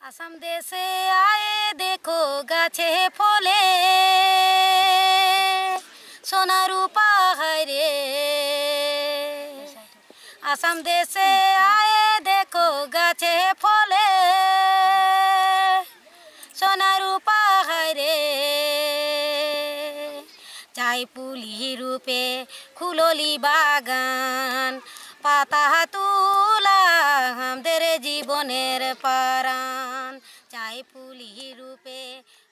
আসাম দেশে আয়ে দেখো গাছে ফলে। সোনা রূপা হায়রে আসাম দেশে আয়ে দেখো গাছে ফলে। সোনা রূপা হায়রে চাই পুলি রূপে খুললি বাগান, পাতা তুলা আমাদের জীবনের পারান চাই পুলি ৰূপে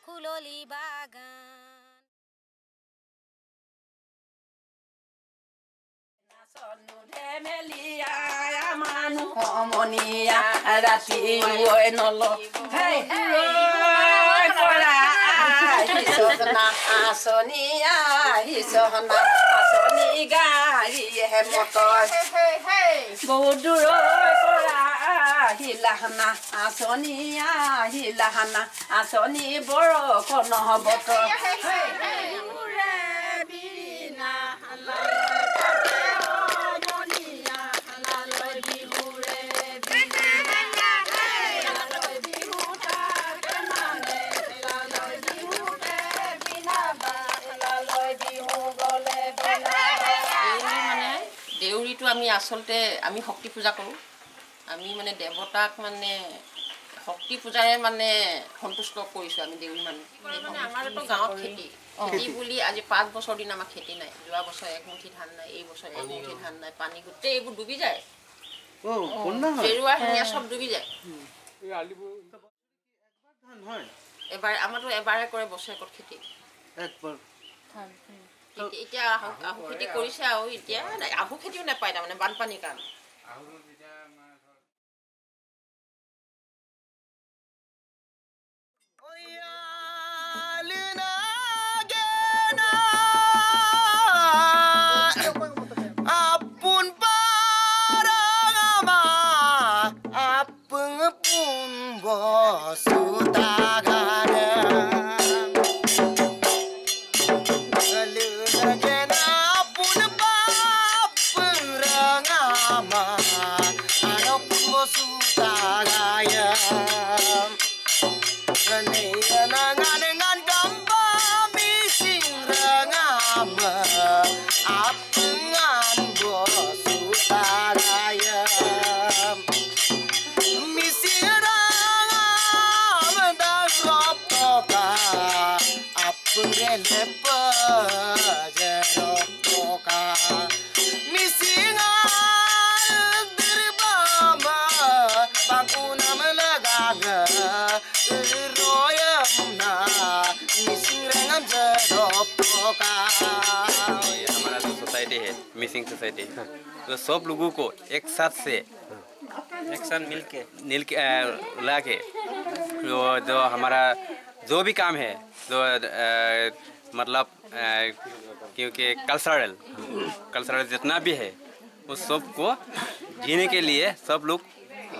খুললি বাগান। সমনীয়া ৰাতি নল। আঁচনি গাড়ীহে মটৰ। বহুত দূৰৰ আঁচনিয়া হিলাহানা আঁচনি বৰষুণ বতৰ বিনা দেউৰী মানে দেউৰীটো আমি আচলতে আমি শক্তি পূজা কৰোঁ। আমি মানে দেৱতাক মানে শক্তি পূজাৰে মানে সন্তুষ্ট কৰিছোঁ আমি দেউৰী মানুহ। মানে? আমাৰতো গাঁৱত খেতি। খেতি বুলি আজি পাঁচ বছৰ দিন আমাৰ খেতি নাই। যোৱা বছৰ একমুঠি ধান নাই এই বছৰ একমুঠি ধান নাই পানী গোটেই এইবোৰ ডুবি যায়। জেৰুৱা হেঙীয়া চব ডুবি যায়। এবাৰ আমাৰতো এবাৰে কৰে বছৰেকত খেতি। এতিয়া- আহু আহু খেতি কৰিছে আৰু এতিয়া আহু খেতিও নাপায় তাৰমানে বানপানীৰ কাৰণে। मिसिंग सोसाइटी तो सब लोगों को एक साथ से एक साथ मिल के मिल के ला के जो जो हमारा जो भी काम है जो मतलब क्योंकि कल्चरल कल्चरल जितना भी है उस सबको जीने के लिए सब लोग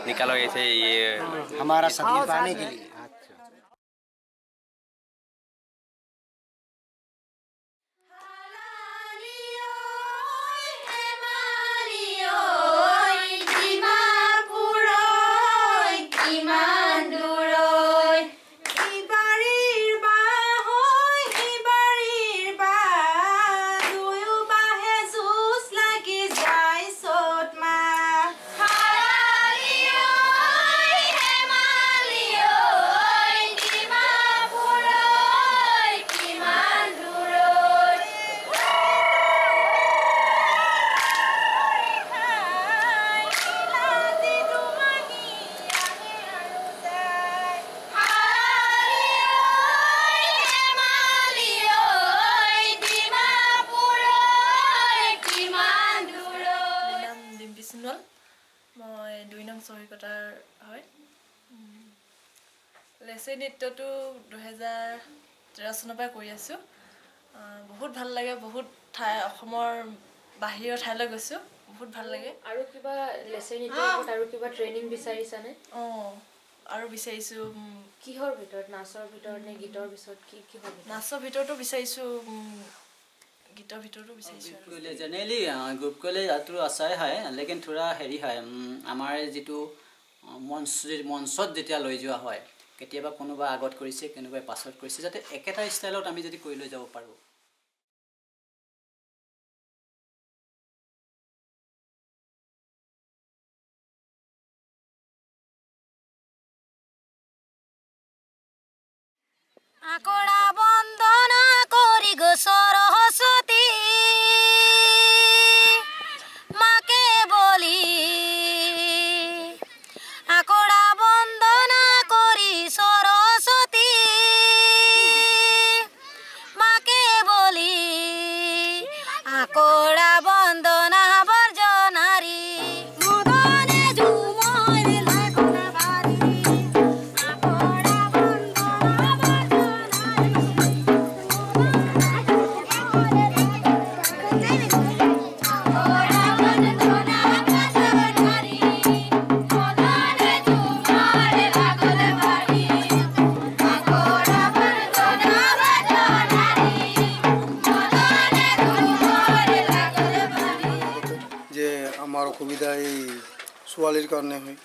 निकालो ऐसे ये हमारा शरीर पाने के लिए। দুহেজাৰ তেৰ চনৰ পৰাই কৰি আছোঁ। বহুত ভাল লাগে বহুত ঠাই অসমৰ বাহিৰৰ ঠাইলৈ গৈছোঁ বহুত ভাল লাগে। আৰু কিবা আৰু কিবা ট্ৰেইনিং বিচাৰিছানে? অঁ আৰু বিচাৰিছোঁ কিহৰ ভিতৰত নাচৰ ভিতৰত নে গীতৰ পিছত কি কিহৰ ভিতৰত? নাচৰ ভিতৰতো বিচাৰিছোঁ গীতৰ ভিতৰতো জেনেৰেলি গ্ৰুপ কৰিলে ইয়াতো আচাই হয় লেকিন থোৰা হেৰি হয় আমাৰ যিটো মঞ্চ মঞ্চত যেতিয়া লৈ যোৱা হয় কেতিয়াবা কোনোবা আগত কৰিছে কোনোবাই পাছত কৰিছে যাতে একেটা ষ্টাইলত আমি যদি কৰি লৈ যাব পাৰোঁ। ছোৱালীৰ কাৰণে হয়।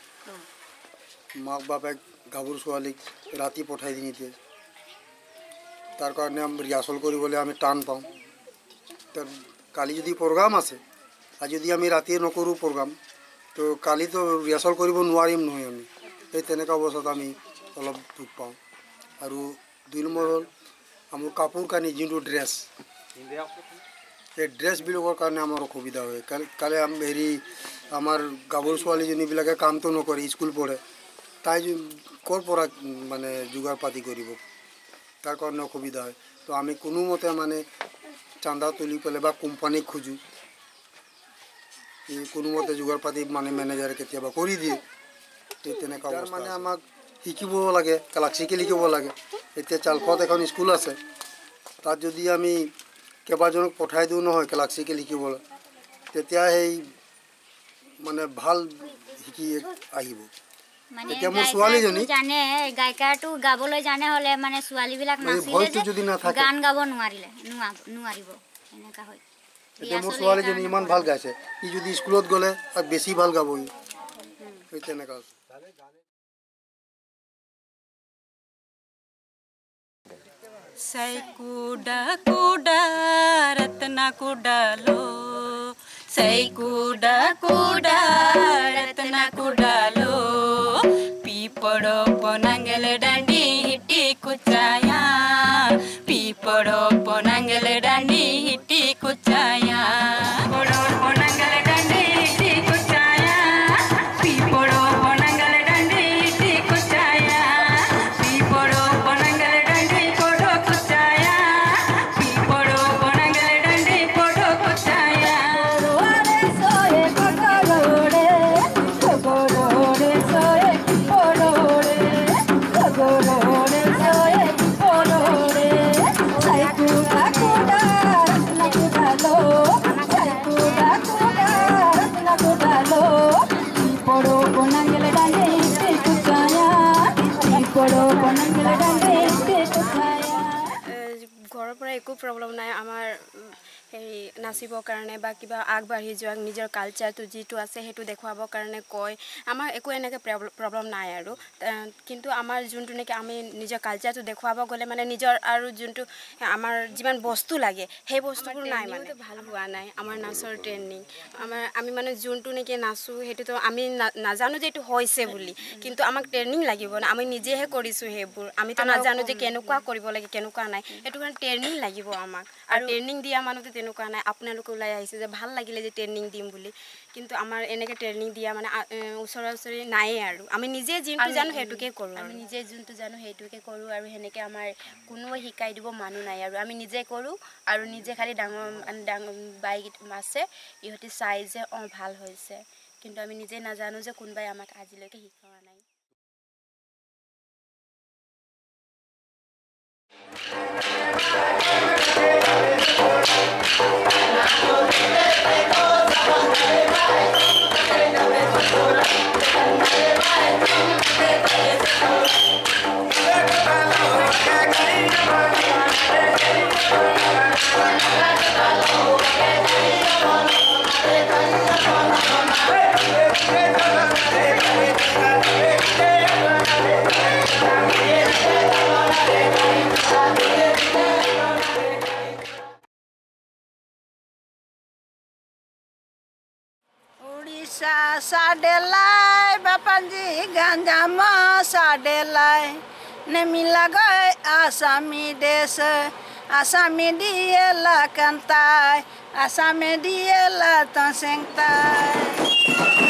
মাক বাপেক গাভৰু ছোৱালীক ৰাতি পঠাই দি নিদিয়ে তাৰ কাৰণে আমি ৰিহাৰ্চল কৰিবলৈ আমি টান পাওঁ। তাৰ কালি যদি প্ৰগ্ৰাম আছে আৰু যদি আমি ৰাতিয়ে নকৰোঁ প্ৰগ্ৰাম তো কালিতো ৰিহাৰ্চল কৰিব নোৱাৰিম নহয় আমি। সেই তেনেকুৱা অৱস্থাত আমি অলপ দুখ পাওঁ। আৰু দুই নম্বৰ হ'ল আমাৰ কাপোৰ কানি যোনটো ড্ৰেছ এই ড্ৰেছবিলাকৰ কাৰণে আমাৰ অসুবিধা হয়। কালি হেৰি আমাৰ গাভৰু ছোৱালীজনীবিলাকে কামটো নকৰে স্কুল পঢ়ে। তাই ক'ৰ পৰা মানে যোগাৰ পাতি কৰিব? তাৰ কাৰণে অসুবিধা হয়। তো আমি কোনোমতে মানে চান্দা তুলি পেলাই বা কোম্পানীক খোজোঁ। কোনোমতে যোগাৰ পাতি মানে মেনেজাৰে কেতিয়াবা কৰি দিয়ে। এই তেনেকুৱা মানে আমাক শিকিব লাগে ক্লাছিকেল শিকিব লাগে। এতিয়া চালফত এখন স্কুল আছে। তাত যদি আমি কেইবাজনক পঠাই দিওঁ নহয় ক্লাছিকেল শিকিবলৈ। তেতিয়া সেই মানে ভাল শিকি আহিব। মানে এতিয়া মোৰ ছোৱালীজনী- গায়িকাটো জানে গায়িকাটো গাবলৈ জানে হ'লে মানে ছোৱালীবিলাক মানে নাচিলে ভয়টো যদি যে নাথাকে। গান গাব নোৱাৰিলে নোৱাব নোৱাৰিব। এনেকুৱা হয়। এতিয়া মোৰ ৰিহাৰ্চল ছোৱালীজনী এইকাৰণে ইমান ভাল গাইছে। ই যদি স্কুলত গ'লে বেছি ভাল গাব ই তেনেকুৱা సై కుడా కుడా రత్న కుడాలో సై కుడా కుడా రత్న కుడాలో పీపడో పొనంగల డండి హిట్టి కుచ్చాయా పీపడో పొనంగల డండి హిట్టి উম, হেৰি নাচিবৰ কাৰণে বা কিবা আগবাঢ়ি যোৱাক নিজৰ কালচাৰটো যিটো আছে সেইটো দেখুৱাবৰ কাৰণে কয়। আমাৰ একো এনেকৈ প্ৰব্লেম নাই আৰু। কিন্তু আমাৰ যোনটো নেকি আমি নিজৰ কালচাৰটো দেখুৱাব গ'লে মানে নিজৰ আৰু যোনটো আমাৰ যিমান বস্তু লাগে সেই বস্তুবোৰ নাই মানে। ভাল হোৱা নাই। আমাৰ নাচৰ ট্ৰেইনিং আমাৰ আমি মানে যোনটো নেকি নাচোঁ সেইটোতো আমি নাজানো যে এইটো হৈছে বুলি। কিন্তু আমাক ট্ৰেইনিং লাগিব না আমি নিজেহে কৰিছোঁ সেইবোৰ। আমিতো নাজানো যে কেনেকুৱা কৰিব লাগে কেনেকুৱা নাই। সেইটো কাৰণে ট্ৰেইনিং লাগিব আমাক। আৰু ট্ৰেইনিং দিয়া মানুহটো তেনেকুৱা নাই। আপোনালোকে ওলাই আহিছে যে ভাল লাগিলে যে ট্ৰেইনিং দিম বুলি। কিন্তু আমাৰ এনেকৈ ট্ৰেইনিং দিয়া মানে ওচৰা ওচৰি নায়েই আৰু। আমি নিজে যোনটো জানো সেইটোকে কৰোঁ আমি নিজে যোনটো জানো সেইটোকে কৰোঁ আৰু সেনেকৈ আমাৰ কোনোৱে শিকাই দিব মানুহ নাই আৰু। আমি নিজে কৰোঁ আৰু নিজে খালি ডাঙৰ ডাঙৰ বাইক আছে ইহঁতি চাই যে অঁ ভাল হৈছে। কিন্তু আমি নিজে নাজানো যে কোনোবাই আমাক আজিলৈকে শিকোৱা নাই। ਸਾਡੇ ਲਾਇ ਬਪੰਜੀ ਗਾਂਜਾ ਮਾ ਸਾਡੇ ਲਾਇ ਨਮੀ ਲਗਾਏ ਆਸਾਮੀ ਦੇਸ ਆਸਾਮੀ ਦੀਏ ਲਾ ਕੰਤਾਈ ਆਸਾਮੀ ਦੀਏ ਲਾ ਤਾਂ ਸੰਗਤਾਈ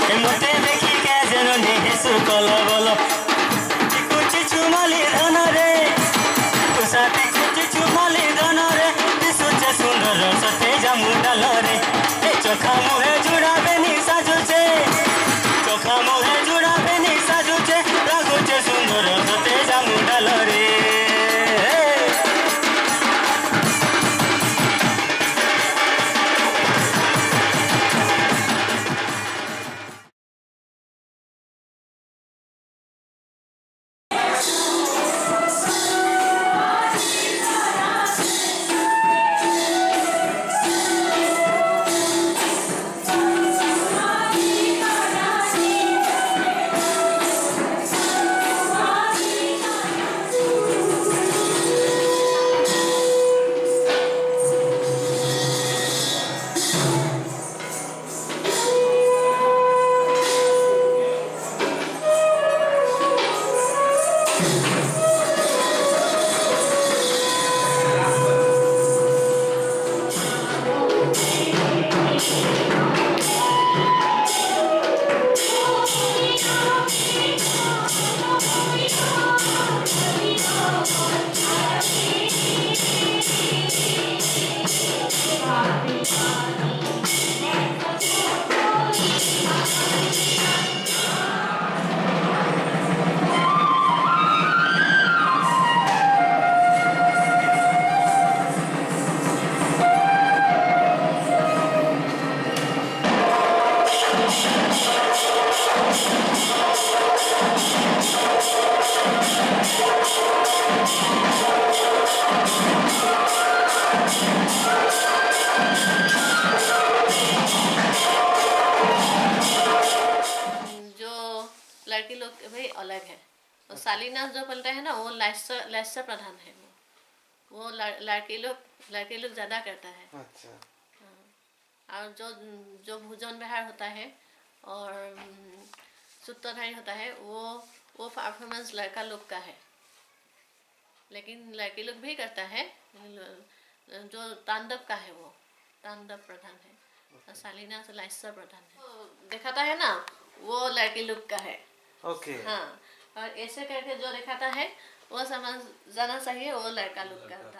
ঝলমল মতে দেখি কে যেন নেহেসু लैस्य प्रधान है वो। वो लड़- लड़की लोग लड़के लोग ज़्यादा करता है। अच्छा। और जो जो भोजन व्यवहार होता है और सूत्रधारी होता है वो वो परफॉर्मेंस लड़का लोग का है। लेकिन लड़की लोग भी करता है। जो तांडव का है वो तांडव प्रधान है। और सालिना से लाइसा प्रधान है। तो दिखाता है ना वो लड़की लोग का है। ओके। हाँ। और ऐसे करके जो दिखाता है वो समझ जाना चाहिए वो लड़का लोग का था